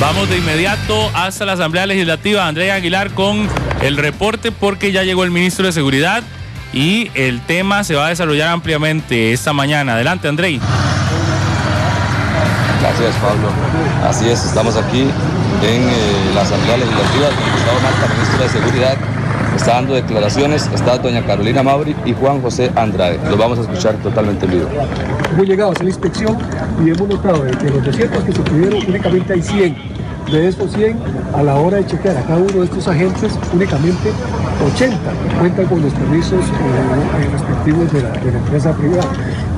Vamos de inmediato hasta la Asamblea Legislativa, Andrea Aguilar, con el reporte porque ya llegó el ministro de Seguridad y el tema se va a desarrollar ampliamente esta mañana. Adelante, Andrei. Gracias, Pablo. Así es, estamos aquí en eh, la Asamblea Legislativa con Gustavo Marta, ministro de Seguridad. Está dando declaraciones, está doña Carolina Mauri y Juan José Andrade. Los vamos a escuchar totalmente en vivo. Hemos llegado a la inspección y hemos notado que los 200 que se pidieron únicamente hay 100 de estos 100, a la hora de chequear a cada uno de estos agentes, únicamente 80 cuentan con los permisos eh, respectivos de la, empresa privada.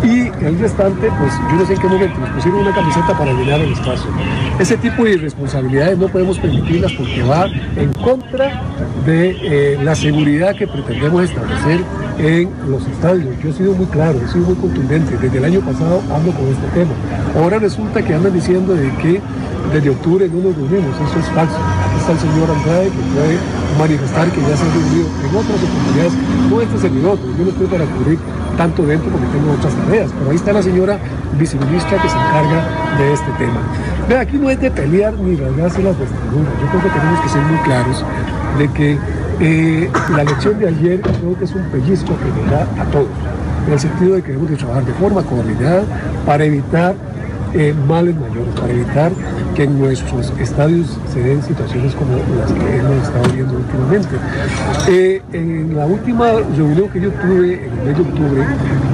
Y el restante, pues yo no sé en qué momento nos pusieron una camiseta para llenar el espacio. Ese tipo de irresponsabilidades no podemos permitirlas porque va en contra de eh, la seguridad que pretendemos establecer en los estadios. Yo he sido muy claro, he sido muy contundente. Desde el año pasado hablo con este tema. Ahora resulta que andan diciendo de que desde octubre no nos reunimos, eso es falso. Aquí está el señor Andrade que puede manifestar que ya se ha reunido en otras oportunidades, no este servidor, yo no estoy para cubrir tanto dentro porque tengo otras tareas, pero ahí está la señora viceministra que se encarga de este tema. Ve, aquí no es de pelear ni rasgarse las vestiduras, yo creo que tenemos que ser muy claros de que eh, la elección de ayer creo que es un pellizco que nos da a todos, en el sentido de que debemos de trabajar de forma coordinada para evitar eh, males mayores, para evitar que en nuestros estadios se den situaciones como las que hemos estado viendo últimamente. Eh, en la última reunión que yo tuve en el mes de octubre,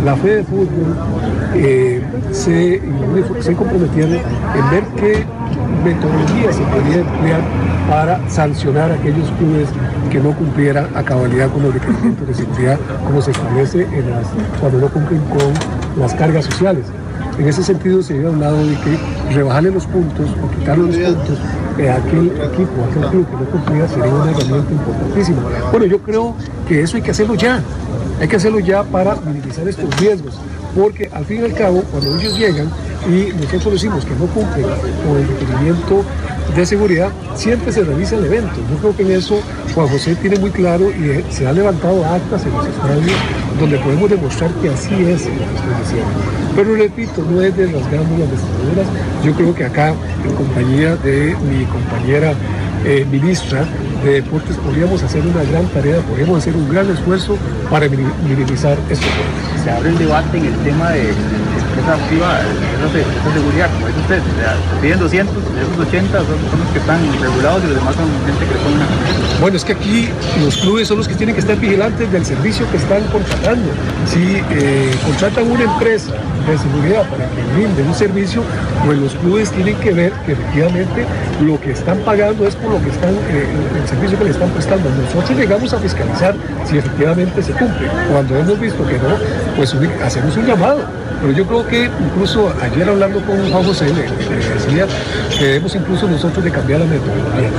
la Fede de Fútbol eh, se, se comprometieron en ver qué metodología se podía emplear para sancionar a aquellos clubes que no cumplieran a cabalidad con los requerimientos de seguridad como se establece en cuando no cumplen con las cargas sociales. En ese sentido se había hablado de que rebajarle los puntos o quitarle los puntos a aquel equipo, a aquel club que no cumplía sería una herramienta importantísima. Bueno, yo creo que eso hay que hacerlo ya. Hay que hacerlo ya para minimizar estos riesgos, porque al fin y al cabo, cuando ellos llegan y nosotros decimos que no cumplen con el requerimiento de seguridad, siempre se revisa el evento. Yo creo que en eso Juan José tiene muy claro y se han levantado actas en los estadios donde podemos demostrar que así es lo que estoy diciendo. Pero repito, no es de rasgando las vestiduras. Yo creo que acá, en compañía de mi compañera eh, ministra de Deportes, podríamos hacer una gran tarea, podríamos hacer un gran esfuerzo para minimizar estos Se abre el debate en el tema de esa seguridad, como dice usted, piden 200, esos 80 son, los que están regulados y los demás son gente que le ponen una Bueno, es que aquí los clubes son los que tienen que estar vigilantes del servicio que están contratando. Si eh, contratan una empresa de seguridad para que brinde un servicio, pues los clubes tienen que ver que efectivamente lo que están pagando es por lo que están, eh, el servicio que le están prestando. Nosotros llegamos a fiscalizar si efectivamente se cumple. Cuando hemos visto que no, pues hacemos un llamado pero yo creo que incluso ayer hablando con Juan José, le, decía que debemos incluso nosotros de cambiar la metodología.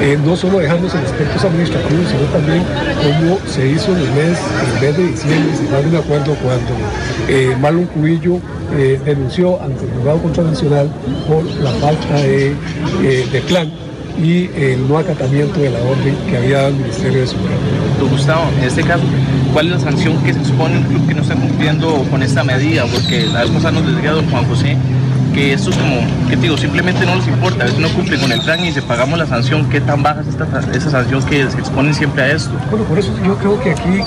Eh, no solo dejarnos en aspectos administrativos, sino también como se hizo en el mes, en el mes de diciembre, si no me acuerdo cuando eh, Marlon Cubillo eh, denunció ante el juzgado contravencional por la falta de, de plan y el no acatamiento de la orden que había dado el Ministerio de Seguridad. Don Gustavo, en este caso, ¿cuál es la sanción que se expone un club que no está cumpliendo con esta medida? Porque la vez pasada nos decía don Juan José que esto es como, ¿qué te digo? Simplemente no les importa, a veces no cumple con el plan y si pagamos la sanción, ¿qué tan baja es esta, esa sanción que se exponen siempre a esto? Bueno, por eso yo creo que aquí,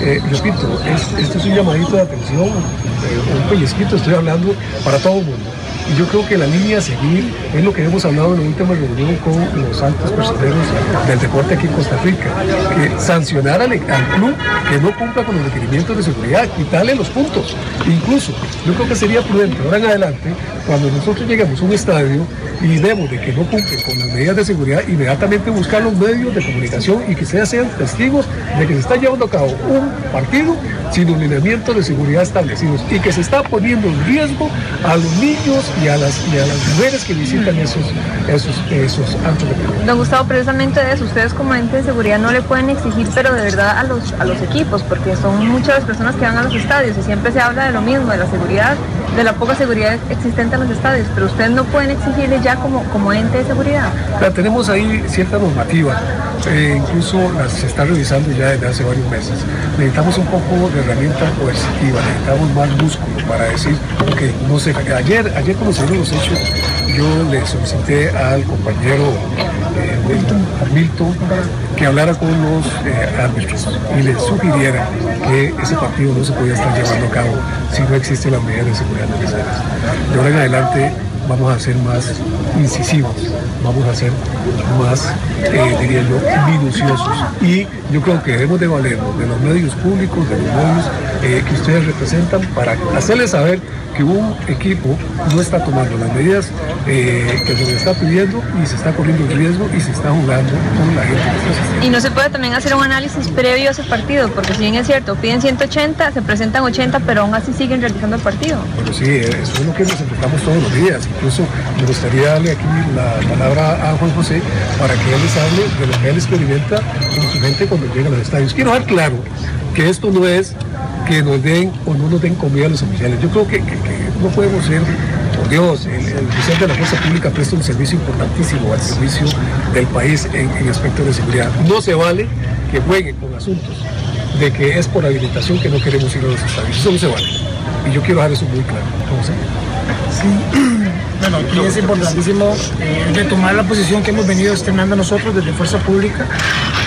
eh, repito, esto es un llamadito de atención, eh, un pellizquito, estoy hablando para todo el mundo. Y yo creo que la línea a seguir es lo que hemos hablado en la última reunión con los altos personeros del deporte aquí en Costa Rica, sancionar al, club que no cumpla con los requerimientos de seguridad, quitarle los puntos. Incluso, yo creo que sería prudente ahora en adelante, cuando nosotros lleguemos a un estadio y vemos de que no cumplen con las medidas de seguridad, inmediatamente buscar los medios de comunicación y que sean testigos de que se está llevando a cabo un partido sin un lineamiento de seguridad establecidos y que se está poniendo en riesgo a los niños y a las, y a las mujeres que visitan esos, esos, esos antros de Don Gustavo, precisamente de eso, ustedes como ente de seguridad no le pueden exigir, pero de verdad a los, a los equipos, porque son muchas las personas que van a los estadios y siempre se habla de lo mismo, de la seguridad, de la poca seguridad existente en los estadios, pero ustedes no pueden exigirle ya como, como ente de seguridad. tenemos ahí cierta normativa, eh, incluso las se está revisando ya desde hace varios meses. Necesitamos un poco de herramienta coercitiva, necesitamos más músculo para decir, que no sé, ayer, ayer conocieron los hechos yo le solicité al compañero eh, Milton que hablara con los eh, árbitros y le sugiriera que ese partido no se podía estar llevando a cabo si no existe la medida de seguridad necesarias. De ahora en adelante vamos a ser más incisivos, vamos a ser más, eh, diría yo, minuciosos. Y yo creo que debemos de valernos de los medios públicos, de los medios eh, que ustedes representan, para hacerles saber que un equipo no está tomando las medidas eh, que se le está pidiendo y se está corriendo el riesgo y se está jugando con la gente que está asistiendo. Y no se puede también hacer un análisis previo a ese partido, porque si bien es cierto, piden 180, se presentan 80, pero aún así siguen realizando el partido. Bueno, sí, eso es lo que nos enfrentamos todos los días. Incluso me gustaría darle aquí la palabra a Juan José para que él les hable de lo que él experimenta con su gente cuando llega a los estadios. Quiero dejar claro que esto no es que nos den o no nos den comida a los oficiales. Yo creo que, no podemos ser, por Dios, el, el oficial de la fuerza pública presta un servicio importantísimo al servicio del país en, en aspectos de seguridad. No se vale que jueguen con asuntos de que es por habilitación que no queremos ir a los estadios. Eso no se vale. Y yo quiero dejar eso muy claro. José. Bueno, aquí es importantísimo eh, retomar la posición que hemos venido estrenando nosotros desde Fuerza Pública.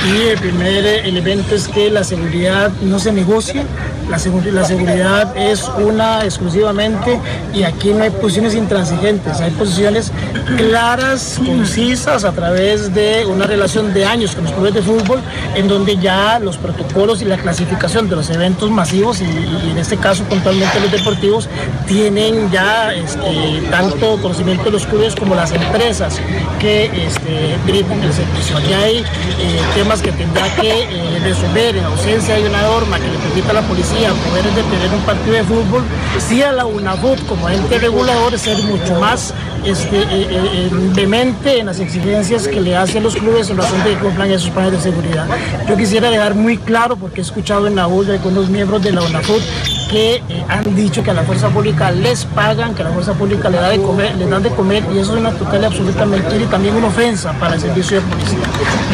Y el primer eh, elemento es que la seguridad no se negocia, la, segu- la seguridad es una exclusivamente y aquí no hay posiciones intransigentes, hay posiciones claras, concisas a través de una relación de años con los clubes de fútbol en donde ya los protocolos y la clasificación de los eventos masivos y, en este caso puntualmente los deportivos tienen ya este, tanto conocimiento de los clubes como las empresas que este, el servicio. Aquí hay eh, temas que tendrá que eh, resolver en ausencia de una norma que le permita a la policía poder detener un partido de fútbol, sí a la UNAFUT como ente regulador ser mucho más este, eh, eh, eh, vehemente en las exigencias que le hace a los clubes en razón de que cumplan esos planes de seguridad. Yo quisiera dejar muy claro, porque he escuchado en la voz de algunos miembros de la UNAFUT que eh, han dicho que a la fuerza pública les pagan, que a la fuerza pública le da de comer, les dan de comer y eso es una total y absoluta mentira y también una ofensa para el servicio de policía.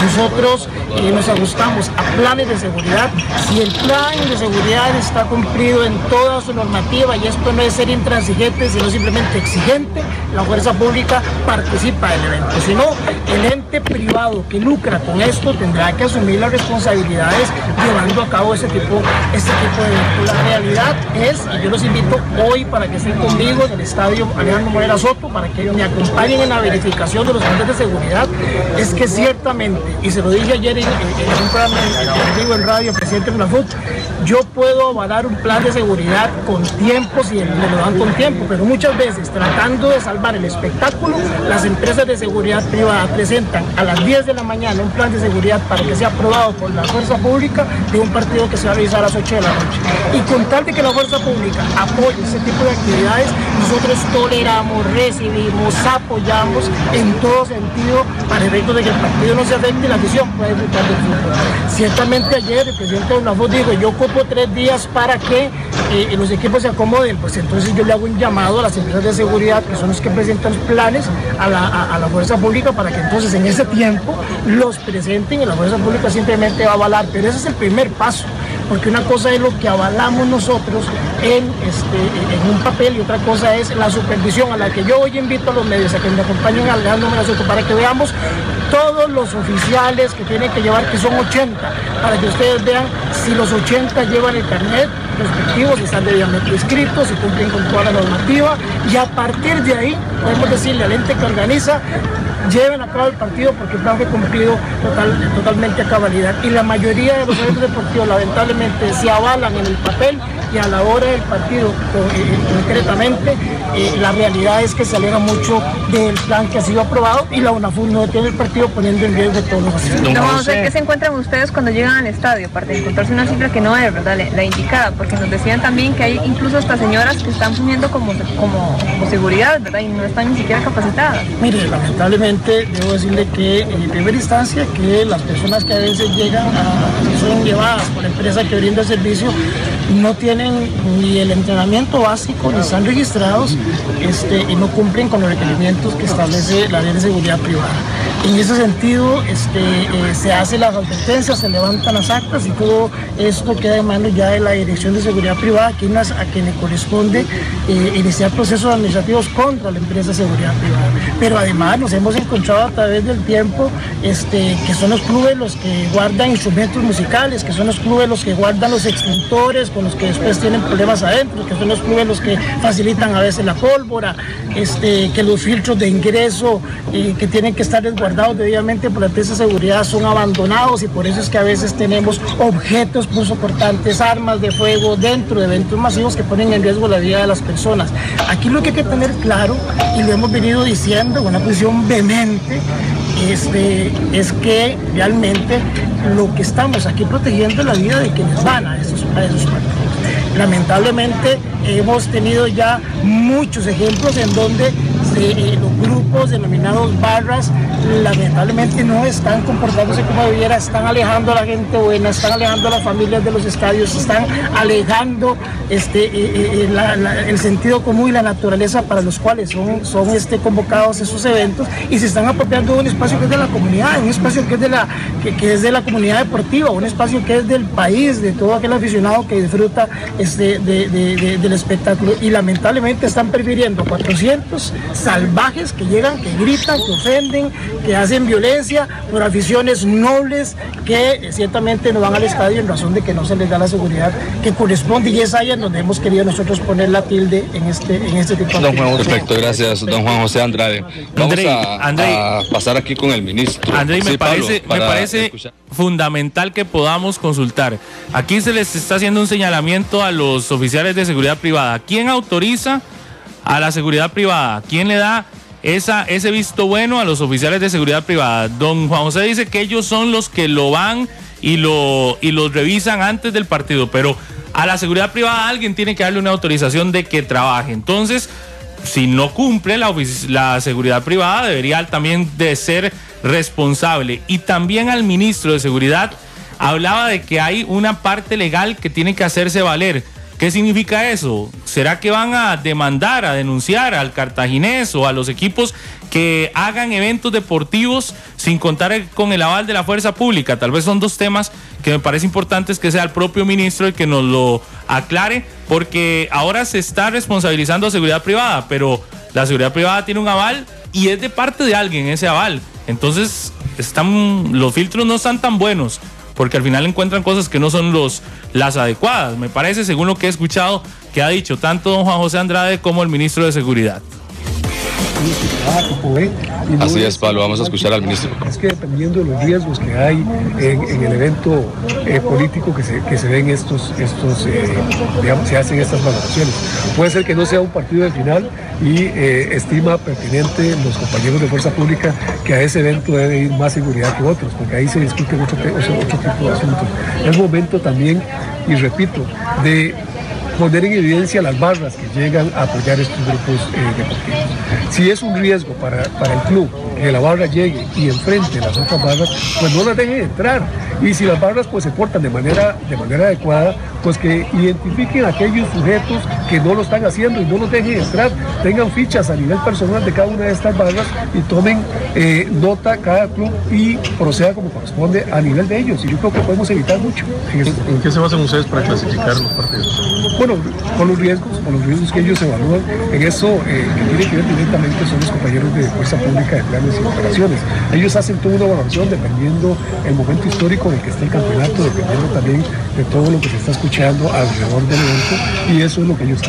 Nosotros eh, nos ajustamos a planes de seguridad. Si el plan de seguridad está cumplido en toda su normativa y esto no es ser intransigente, sino simplemente exigente, la fuerza pública participa del evento. Si no, el ente privado que lucra con esto tendrá que asumir las responsabilidades llevando a cabo ese tipo, este tipo de evento. La realidad es, y yo los invito hoy para que estén conmigo en el estadio Alejandro Morera Soto, para que me acompañen en la verificación de los planes de seguridad, es que ciertamente, y se lo dije ayer en, en- en un programa en, en radio, presidente de la FUT, yo puedo avalar un plan de seguridad con tiempos y me lo dan con tiempo, pero muchas veces tratando de salvar el espectáculo, las empresas de seguridad privada presentan a las 10 de la mañana un plan de seguridad para que sea aprobado por la fuerza pública de un partido que se va a realizar a las 8 de la noche. Y con tal de que la fuerza pública apoye ese tipo de actividades, nosotros toleramos, recibimos, apoyamos en todo sentido para el efecto de que el partido no se afecte y la afición pueda disfrutar del fútbol. Ciertamente ayer el presidente de dijo, yo ocupo tres días para que eh, los equipos se acomoden, pues entonces yo le hago un llamado a las empresas de seguridad, que son los que presentan planes a la, a la fuerza pública, para que entonces en ese tiempo los presenten y la fuerza pública simplemente va a avalar. Pero ese es el primer paso, porque una cosa es lo que avalamos nosotros en, este, en un papel y otra cosa es la supervisión a la que yo hoy invito a los medios a que me acompañen al Alejandro Merazoto para que veamos todos los oficiales que tienen que llevar, que son 80, para que ustedes vean si los 80 llevan el carnet respectivo, si están debidamente inscritos, si cumplen con toda la normativa, y a partir de ahí podemos decirle al ente que organiza, lleven a cabo el partido porque fue cumplido total- totalmente a cabalidad. Y la mayoría de los eventos deportivos lamentablemente se avalan en el papel y a la hora del partido co- eh, concretamente eh, la realidad es que se aleja mucho del plan que ha sido aprobado y la UNAFUR no tiene el partido poniendo en riesgo todos los asistentes. No, ver qué se encuentran ustedes cuando llegan al estadio, aparte de encontrarse una cifra que no es, ¿verdad? La, la indicada, porque nos decían también que hay incluso hasta señoras que están fungiendo como, como, como seguridad, ¿verdad? Y no están ni siquiera capacitadas. Mire, lamentablemente debo decirle que en primera instancia que las personas que a veces llegan a, que son llevadas por la empresa que brinda el servicio no tienen ni el entrenamiento básico, ni están registrados este, y no cumplen con los requerimientos que establece la ley de seguridad privada. En ese sentido, este, eh, se hacen las advertencias, se levantan las actas y todo esto queda en manos ya de la Dirección de Seguridad Privada, quien, a quien le corresponde eh, iniciar procesos administrativos contra la empresa de seguridad privada. Pero además nos hemos encontrado a través del tiempo este, que son los clubes los que guardan instrumentos musicales, que son los clubes los que guardan los extintores, con los que después tienen problemas adentro, que son los clubes los que facilitan a veces la pólvora, este, que los filtros de ingreso eh, que tienen que estar resguardados debidamente por la empresa de seguridad son abandonados y por eso es que a veces tenemos objetos soportantes, armas de fuego dentro de eventos masivos que ponen en riesgo la vida de las personas. Aquí lo que hay que tener claro, y lo hemos venido diciendo con una posición vehemente, este, es que realmente lo que estamos aquí protegiendo es la vida de quienes van a esos, a esos partidos. Lamentablemente hemos tenido ya muchos ejemplos en donde eh, los grupos denominados barras lamentablemente no están comportándose como debiera, están alejando a la gente buena, están alejando a las familias de los estadios, están alejando este, eh, eh, el sentido común y la naturaleza para los cuales son, son este, convocados esos eventos y se están apropiando de un espacio que es de la comunidad, un espacio que es de la, que, es de la comunidad deportiva, un espacio que es del país, de todo aquel aficionado que disfruta este, del espectáculo. Y lamentablemente están prefiriendo 400 salvajes que llegan, que gritan, que ofenden, que hacen violencia por aficiones nobles que ciertamente no van al estadio en razón de que no se les da la seguridad que corresponde y es ahí en donde hemos querido nosotros poner la tilde en este, en este tipo de Perfecto, gracias, don Juan José Andrade. Vamos a, pasar aquí con el ministro. André, me parece, me parece fundamental que podamos consultar. Aquí se les está haciendo un señalamiento a los oficiales de seguridad privada. ¿Quién autoriza a la seguridad privada? ¿Quién le da ese visto bueno a los oficiales de seguridad privada? Don Juan José dice que ellos son los que lo van y los revisan antes del partido, pero a la seguridad privada alguien tiene que darle una autorización de que trabaje. Entonces, si no cumple la, la seguridad privada, debería también de ser responsable. Y también al ministro de Seguridad hablaba de que hay una parte legal que tiene que hacerse valer. ¿Qué significa eso? ¿Será que van a demandar, a denunciar al cartaginés o a los equipos que hagan eventos deportivos sin contar con el aval de la fuerza pública? Tal vez son dos temas que me parece importantes que sea el propio ministro el que nos lo aclare, porque ahora se está responsabilizando a seguridad privada, pero la seguridad privada tiene un aval y es de parte de alguien ese aval. Entonces, están, los filtros no están tan buenos porque al final encuentran cosas que no son los, las adecuadas. Me parece, según lo que he escuchado, que ha dicho tanto don Juan José Andrade como el ministro de Seguridad. Así es, Pablo, vamos a escuchar al ministro. Es que dependiendo de los riesgos que hay en, el evento eh, político que se, que se ven estos, estos eh, digamos, se hacen estas valoraciones. Puede ser que no sea un partido de final y eh, estima pertinente los compañeros de fuerza pública que a ese evento debe ir más seguridad que otros, porque ahí se discuten otro, otro tipo de asuntos. Es momento también, y repito, de poner en evidencia las barras que llegan a apoyar estos grupos eh, deportivos. Si es un riesgo para, para el club que la barra llegue y enfrente las otras barras, pues no las deje entrar. Y si las barras pues se portan de manera, de manera adecuada, pues que identifiquen a aquellos sujetos que no lo están haciendo y no los dejen entrar, tengan fichas a nivel personal de cada una de estas barras y tomen eh, nota cada club y proceda como corresponde a nivel de ellos. Y yo creo que podemos evitar mucho. ¿En, qué se basan ustedes para clasificar los partidos? Bueno, con los riesgos, con los riesgos que ellos evalúan. En eso eh, que tiene que ver directamente son los compañeros de Fuerza Pública de Planes y Operaciones. Ellos hacen toda una evaluación dependiendo el momento histórico en el que está el campeonato, dependiendo también de todo lo que se está escuchando alrededor del evento y eso es lo que ellos.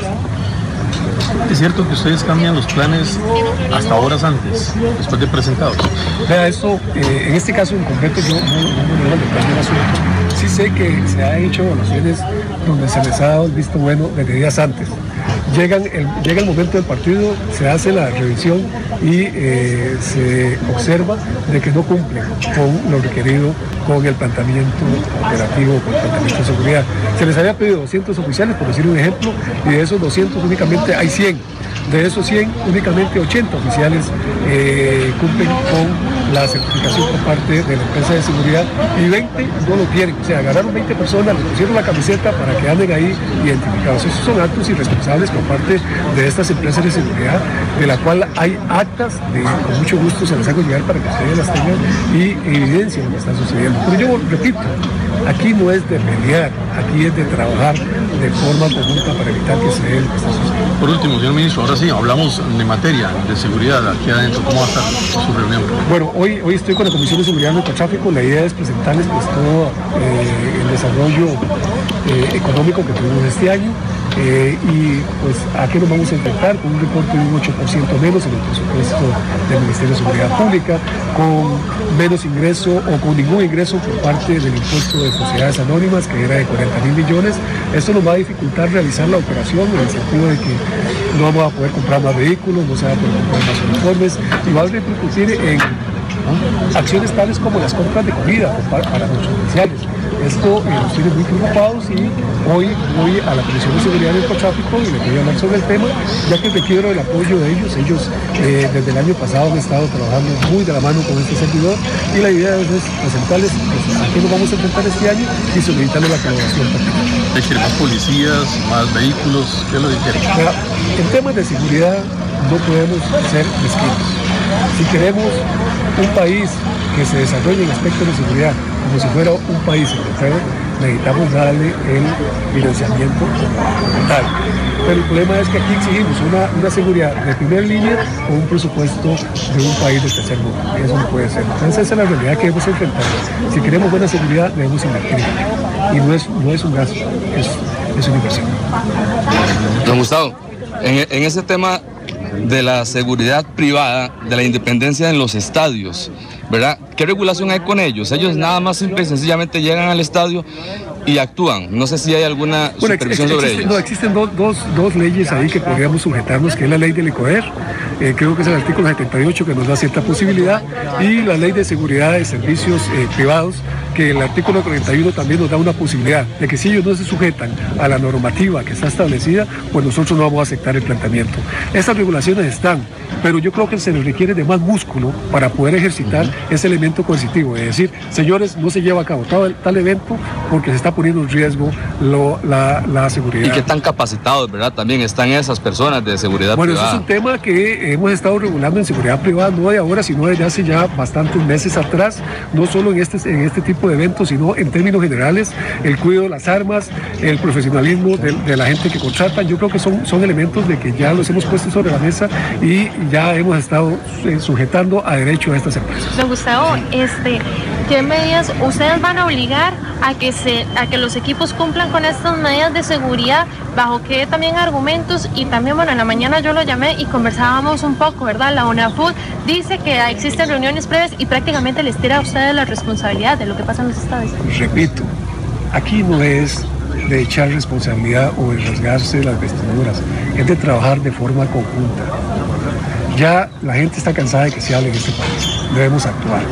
Es cierto que ustedes cambian los planes hasta horas antes, después de presentados. Vea, esto, eh, en este caso en concreto, yo no, no, no, asunto. Sí sé que se ha hecho evaluaciones donde se les ha dado el visto bueno desde días antes. Llegan llega el momento del partido, se hace la revisión y eh, se observa de que no cumplen con lo requerido con el planteamiento operativo, con el planteamiento de seguridad. Se les había pedido 200 oficiales, por decir un ejemplo, y de esos 200 únicamente hay 100 De esos 100, únicamente 80 oficiales eh, cumplen con la certificación por parte de la empresa de seguridad y 20 no lo tienen. O sea, agarraron 20 personas, les pusieron la camiseta para que anden ahí identificados. Esos son actos irresponsables por parte de estas empresas de seguridad, de la cual hay actas, de, con mucho gusto se las hago llegar para que ustedes las tengan y evidencien lo que está sucediendo. Pero yo repito, aquí no es de pelear, aquí es de trabajar de forma conjunta para evitar que se dé lo que está sucediendo. Por último, señor ministro, ahora sí, hablamos de materia de seguridad aquí adentro. ¿Cómo va a estar su reunión? Bueno, hoy, hoy estoy con la Comisión de Seguridad de Tráfico. La idea es presentarles pues, todo eh, el desarrollo eh, económico que tuvimos este año eh, y pues a qué nos vamos a enfrentar con un recorte de un 8% menos en el presupuesto del Ministerio de Seguridad Pública, con menos ingreso o con ningún ingreso por parte del impuesto de sociedades anónimas que era de 40 mil millones. Esto nos va a dificultar realizar la operación en el sentido de que no vamos a poder comprar más vehículos, no se va a poder comprar más uniformes y va a repercutir en acciones tales como las compras de comida para, nuestros oficiales esto eh, nos tiene muy preocupados y hoy voy a la Comisión de Seguridad del Tráfico y les voy a hablar sobre el tema, ya que requiero el apoyo de ellos. Ellos eh, desde el año pasado han estado trabajando muy de la mano con este servidor y la idea es presentarles pues, a qué nos vamos a enfrentar este año y solicitarles la colaboración particular. más policías, más vehículos? ¿Qué lo dijeron? En temas de seguridad no podemos ser mezquinos. Si queremos un país que se desarrolle en aspectos de seguridad como si fuera un país necesitamos darle el financiamiento total. Pero el problema es que aquí exigimos una, seguridad de primera línea con un presupuesto de un país de tercer mundo. Eso no puede ser. Entonces esa es la realidad que debemos enfrentar. Si queremos buena seguridad, debemos invertir. Y no es, no es un gasto, es, es una inversión. Don Gustavo, en, en ese tema de la seguridad privada, de la independencia en los estadios, ¿verdad? ¿Qué regulación hay con ellos? Ellos nada más simple y sencillamente llegan al estadio y actúan. No sé si hay alguna supervisión sobre ellos. No, existen dos, dos, leyes ahí que podríamos sujetarnos, que es la ley del ICOER, eh, creo que es el artículo 78 que nos da cierta posibilidad, y la ley de seguridad de servicios eh, privados, que el artículo 41 también nos da una posibilidad de que si ellos no se sujetan a la normativa que está establecida, pues nosotros no vamos a aceptar el planteamiento. Estas regulaciones están, pero yo creo que se les requiere de más músculo para poder ejercitar ese elemento coercitivo, es decir, señores, no se lleva a cabo tal, tal evento porque se está poniendo en riesgo la, seguridad. ¿Y qué tan capacitados, verdad? También están esas personas de seguridad bueno, privada. Bueno, eso es un tema que hemos estado regulando en seguridad privada, no de ahora, sino desde hace ya bastantes meses atrás, no solo en este, en este tipo de eventos, sino en términos generales, el cuidado de las armas, el profesionalismo de, la gente que contratan, yo creo que son, son elementos de que ya los hemos puesto sobre la mesa y ya hemos estado eh, sujetando a derecho a estas empresas. Don Gustavo, este, ¿qué medidas ustedes van a obligar a que, se, a que los equipos cumplan con estas medidas de seguridad? ¿Bajo qué también argumentos? Y también, bueno, en la mañana yo lo llamé y conversábamos un poco, ¿verdad? La UNAFUD dice que existen reuniones previas y prácticamente les tira a ustedes la responsabilidad de lo que pasa en los estados. Repito, aquí no es de echar responsabilidad o de rasgarse las vestiduras, es de trabajar de forma conjunta. Ya la gente está cansada de que se hable en este país, debemos actuar.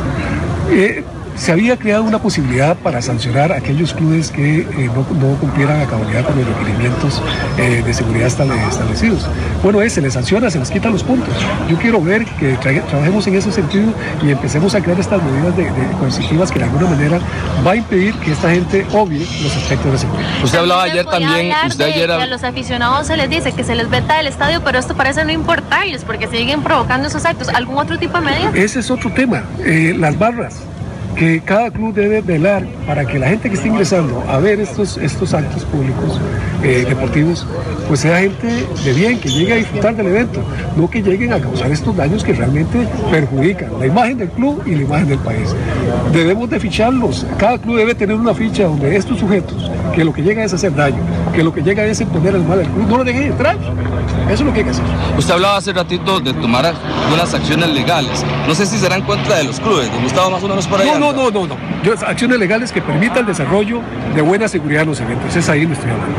Eh, se había creado una posibilidad para sancionar a aquellos clubes que eh, no, cumplieran a cabalidad con los requerimientos eh, de seguridad establecidos. Bueno, se les sanciona, se les quita los puntos. Yo quiero ver que trabajemos en ese sentido y empecemos a crear estas medidas de, coercitivas que de alguna manera va a impedir que esta gente obvie los aspectos de seguridad. Usted hablaba ayer también, usted ayer... a los aficionados se les dice que se les veta del estadio, pero esto parece no importarles porque siguen provocando esos actos. ¿Algún otro tipo de medida? Ese es otro tema. Eh, las barras que cada club debe velar para que la gente que esté ingresando a ver estos, estos actos públicos eh, deportivos, pues sea gente de bien, que llegue a disfrutar del evento, no que lleguen a causar estos daños que realmente perjudican la imagen del club y la imagen del país. Debemos de ficharlos, cada club debe tener una ficha donde estos sujetos, que lo que llega es hacer daño, que lo que llega es imponer el mal al club, no lo dejen entrar. Eso es lo que hay que hacer. Usted hablaba hace ratito de tomar algunas acciones legales. No sé si será en contra de los clubes. ¿Le gustaba más o menos por? No, no, no, no, no. acciones legales que permitan el desarrollo de buena seguridad en los eventos. Es ahí donde estoy hablando.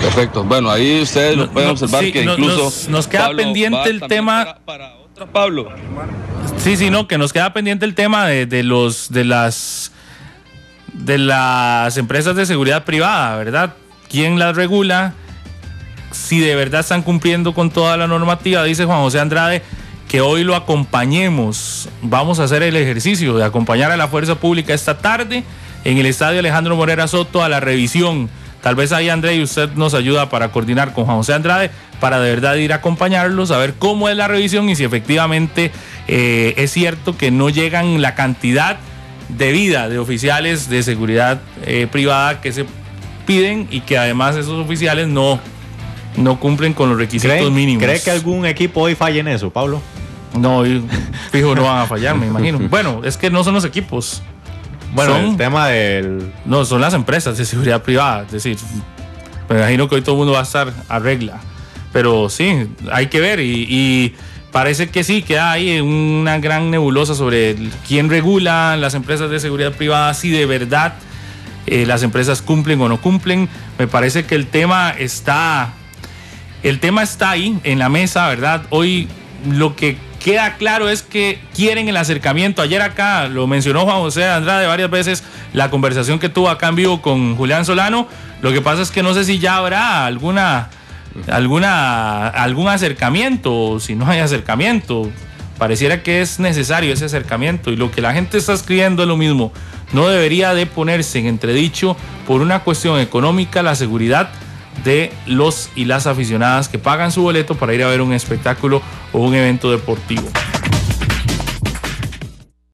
Perfecto. Bueno, ahí ustedes lo pueden observar que incluso. Nos, queda pendiente el tema. Para, otro Pablo. Sí, sí, no, que nos queda pendiente el tema de, de los de las de las empresas de seguridad privada, ¿verdad? ¿Quién las regula? si de verdad están cumpliendo con toda la normativa, dice Juan José Andrade, que hoy lo acompañemos. Vamos a hacer el ejercicio de acompañar a la fuerza pública esta tarde en el estadio Alejandro Morera Soto a la revisión. Tal vez ahí André y usted nos ayuda para coordinar con Juan José Andrade para de verdad ir a acompañarlos, a ver cómo es la revisión y si efectivamente eh, es cierto que no llegan la cantidad de vida de oficiales de seguridad eh, privada que se piden y que además esos oficiales no, no cumplen con los requisitos mínimos. ¿Cree que algún equipo hoy falle en eso, Pablo? No, fijo, no van a fallar, me imagino. Bueno, es que no son los equipos. Bueno, el tema del. No, son las empresas de seguridad privada. Es decir, me imagino que hoy todo el mundo va a estar a regla. Pero sí, hay que ver. Y, parece que sí, que hay una gran nebulosa sobre quién regula las empresas de seguridad privada, si de verdad eh, las empresas cumplen o no cumplen. Me parece que el tema está. El tema está ahí en la mesa, ¿verdad? Hoy lo que queda claro es que quieren el acercamiento. Ayer acá lo mencionó Juan José Andrade varias veces, la conversación que tuvo acá en vivo con Julián Solano. Lo que pasa es que no sé si ya habrá alguna, alguna, algún acercamiento o si no hay acercamiento. Pareciera que es necesario ese acercamiento y lo que la gente está escribiendo es lo mismo. No debería de ponerse en entredicho por una cuestión económica la seguridad de los y las aficionadas que pagan su boleto para ir a ver un espectáculo o un evento deportivo.